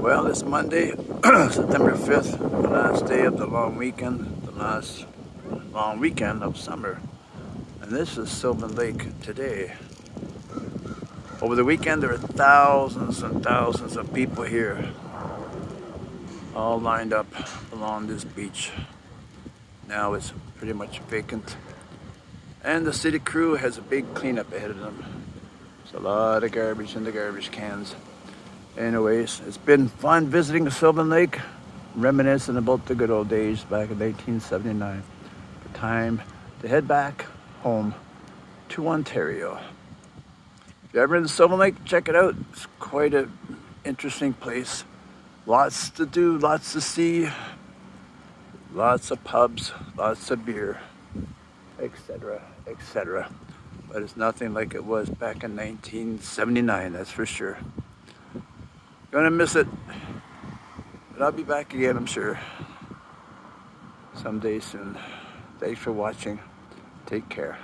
Well, it's Monday, September 5th, the last day of the long weekend, the last long weekend of summer. And this is Sylvan Lake today. Over the weekend, there are thousands and thousands of people here, all lined up along this beach. Now it's pretty much vacant. And the city crew has a big cleanup ahead of them. There's a lot of garbage in the garbage cans. Anyways, it's been fun visiting Sylvan Lake, reminiscing about the good old days back in 1879. The time to head back home to Ontario. If you're ever in Sylvan Lake, check it out. It's quite an interesting place. Lots to do, lots to see, lots of pubs, lots of beer, etc., etc. But it's nothing like it was back in 1979, that's for sure. Gonna miss it. But I'll be back again, I'm sure. Someday soon. Thanks for watching. Take care.